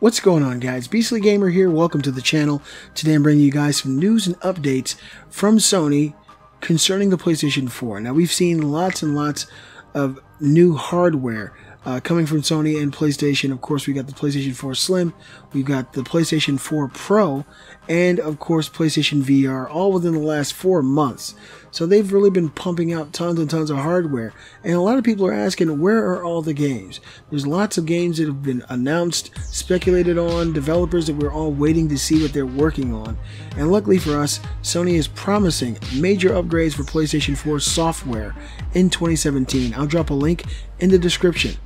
What's going on guys? Beastly Gamer here, welcome to the channel. Today I'm bringing you guys some news and updates from Sony concerning the PlayStation 4. Now we've seen lots and lots of new hardware uh, coming from Sony and PlayStation. Of course, we got the PlayStation 4 Slim, we've got the PlayStation 4 Pro, and of course, PlayStation VR, all within the last four months. So they've really been pumping out tons and tons of hardware. And a lot of people are asking, where are all the games? There's lots of games that have been announced, speculated on, developers that we're all waiting to see what they're working on. And luckily for us, Sony is promising major upgrades for PlayStation 4 software in 2017. I'll drop a link in the description.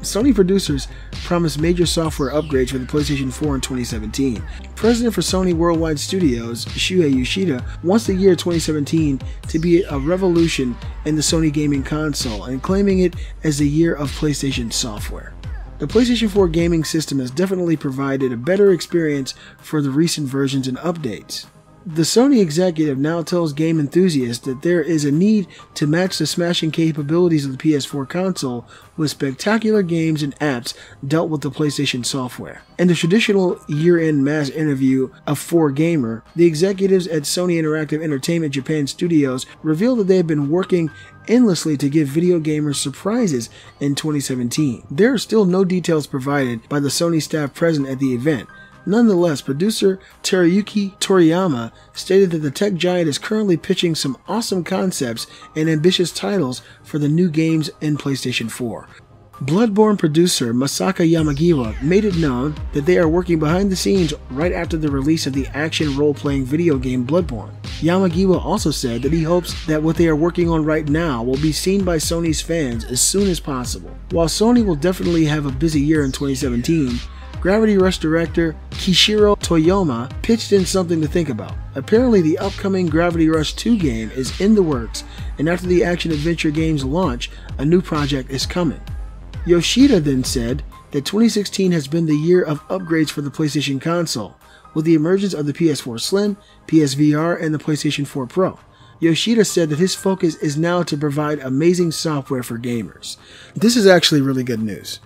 Sony producers promised major software upgrades for the PlayStation 4 in 2017. President for Sony Worldwide Studios, Shuhei Yoshida, wants the year 2017 to be a revolution in the Sony gaming console and claiming it as the year of PlayStation software. The PlayStation 4 gaming system has definitely provided a better experience for the recent versions and updates. The Sony executive now tells game enthusiasts that there is a need to match the smashing capabilities of the PS4 console with spectacular games and apps dealt with the PlayStation software. In the traditional year-end mass interview of 4Gamer, the executives at Sony Interactive Entertainment Japan Studios revealed that they have been working endlessly to give video gamers surprises in 2017. There are still no details provided by the Sony staff present at the event, Nonetheless, producer Teruyuki Toriyama stated that the tech giant is currently pitching some awesome concepts and ambitious titles for the new games in PlayStation 4. Bloodborne producer Masaaki Yamagiwa made it known that they are working behind the scenes right after the release of the action role-playing video game Bloodborne. Yamagiwa also said that he hopes that what they are working on right now will be seen by Sony's fans as soon as possible. While Sony will definitely have a busy year in 2017, Gravity Rush director Keiichiro Toyama pitched in something to think about. Apparently, the upcoming Gravity Rush 2 game is in the works, and after the action adventure game's launch, a new project is coming. Yoshida then said that 2016 has been the year of upgrades for the PlayStation console, with the emergence of the PS4 Slim, PSVR, and the PlayStation 4 Pro. Yoshida said that his focus is now to provide amazing software for gamers. This is actually really good news.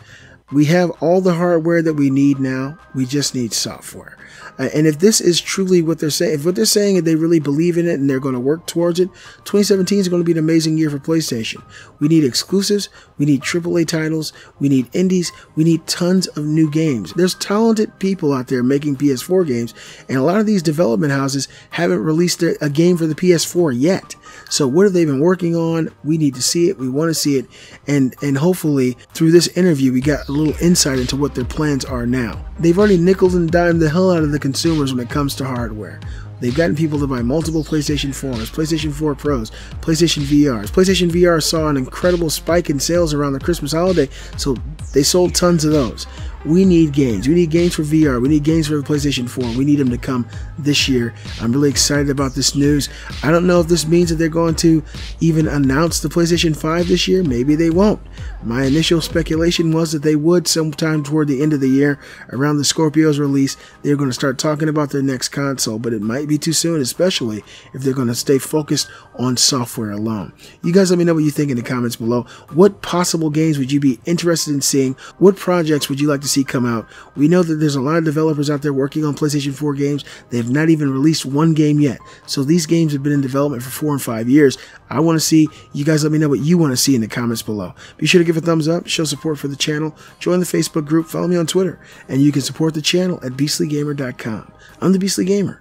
We have all the hardware that we need now. We just need software. Uh, and if this is truly what they're saying, if what they're saying is they really believe in it and they're going to work towards it, 2017 is going to be an amazing year for PlayStation. We need exclusives. We need AAA titles. We need indies. We need tons of new games. There's talented people out there making PS4 games, and a lot of these development houses haven't released a game for the PS4 yet. So what have they been working on? We need to see it. We want to see it, and and hopefully through this interview we got a little insight into what their plans are now. They've already nickel and dimed the hell out of the consumers when it comes to hardware. They've gotten people to buy multiple PlayStation 4s, PlayStation 4 Pros, PlayStation VRs. PlayStation VR saw an incredible spike in sales around the Christmas holiday, so they sold tons of those. We need games. We need games for VR. We need games for the PlayStation 4. We need them to come this year. I'm really excited about this news. I don't know if this means that they're going to even announce the PlayStation 5 this year. Maybe they won't. My initial speculation was that they would sometime toward the end of the year, around the Scorpio's release, they're going to start talking about their next console, but it might be too soon, especially if they're going to stay focused on software alone. You guys let me know what you think in the comments below. What possible games would you be interested in seeing? What projects would you like to see come out? We know that there's a lot of developers out there working on PlayStation 4 games. They have not even released one game yet. So these games have been in development for four and five years. I want to see, you guys let me know what you want to see in the comments below. Be sure to give a thumbs up, show support for the channel, join the Facebook group, follow me on Twitter, and you can support the channel at beastlygamer.com. I'm the Beastly Gamer,